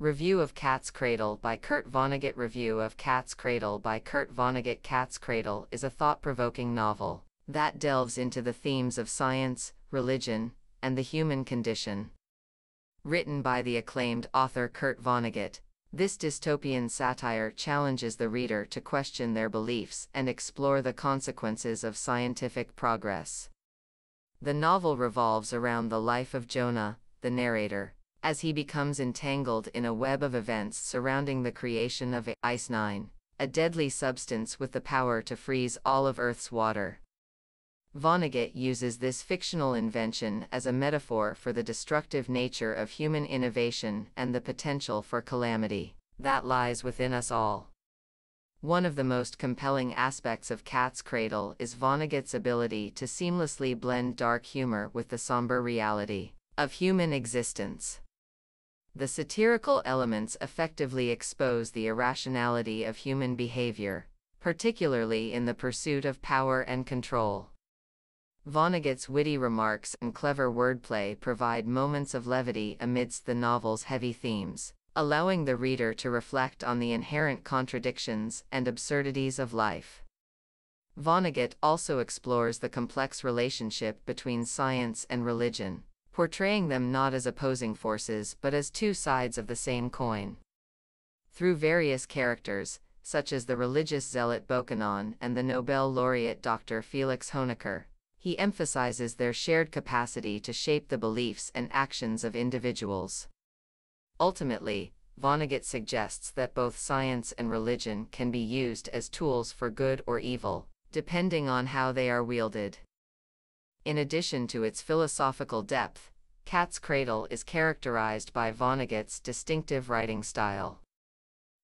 Review of Cat's Cradle by Kurt Vonnegut Review of Cat's Cradle by Kurt Vonnegut Cat's Cradle is a thought-provoking novel that delves into the themes of science, religion, and the human condition. Written by the acclaimed author Kurt Vonnegut, this dystopian satire challenges the reader to question their beliefs and explore the consequences of scientific progress. The novel revolves around the life of Jonah, the narrator, as he becomes entangled in a web of events surrounding the creation of Ice Nine, a deadly substance with the power to freeze all of Earth's water. Vonnegut uses this fictional invention as a metaphor for the destructive nature of human innovation and the potential for calamity that lies within us all. One of the most compelling aspects of Cat's Cradle is Vonnegut's ability to seamlessly blend dark humor with the somber reality of human existence. The satirical elements effectively expose the irrationality of human behavior, particularly in the pursuit of power and control. Vonnegut's witty remarks and clever wordplay provide moments of levity amidst the novel's heavy themes, allowing the reader to reflect on the inherent contradictions and absurdities of life. Vonnegut also explores the complex relationship between science and religion, portraying them not as opposing forces but as two sides of the same coin. Through various characters, such as the religious zealot Bokonon and the Nobel laureate Dr. Felix Hoenikker, he emphasizes their shared capacity to shape the beliefs and actions of individuals. Ultimately, Vonnegut suggests that both science and religion can be used as tools for good or evil, depending on how they are wielded. In addition to its philosophical depth, Cat's Cradle is characterized by Vonnegut's distinctive writing style.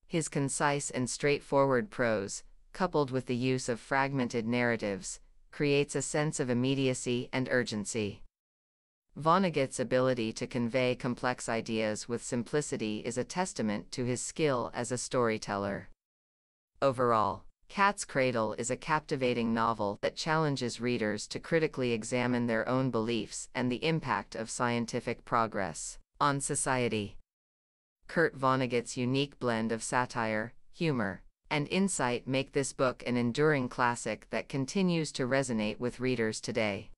His concise and straightforward prose, coupled with the use of fragmented narratives, creates a sense of immediacy and urgency. Vonnegut's ability to convey complex ideas with simplicity is a testament to his skill as a storyteller. Overall, Cat's Cradle is a captivating novel that challenges readers to critically examine their own beliefs and the impact of scientific progress on society. Kurt Vonnegut's unique blend of satire, humor, and insight make this book an enduring classic that continues to resonate with readers today.